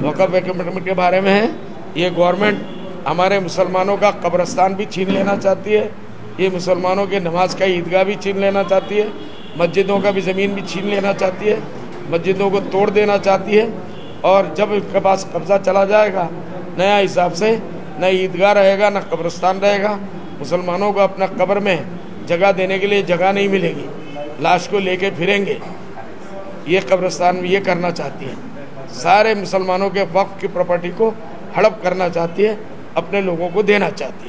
वक़फ़ agreement के बारे में है। ये गवर्नमेंट हमारे मुसलमानों का कब्रस्तान भी छीन लेना चाहती है। ये मुसलमानों के नमाज़ का ईदगाह भी छीन लेना चाहती है। मस्जिदों का भी ज़मीन भी छीन लेना चाहती है। मस्जिदों को तोड़ देना चाहती है। और जब इनके पास कब्ज़ा चला जाएगा, नया हिसाब से न ईदगाह रहेगा, न कब्रस्तान रहेगा। मुसलमानों को अपना कब्र में जगह देने के लिए जगह नहीं मिलेगी। लाश को लेके फिरेंगे। ये कब्रस्तान ये करना चाहती है। सारे मुसलमानों के वक्फ की प्रॉपर्टी को हड़प करना चाहती है, अपने लोगों को देना चाहती है।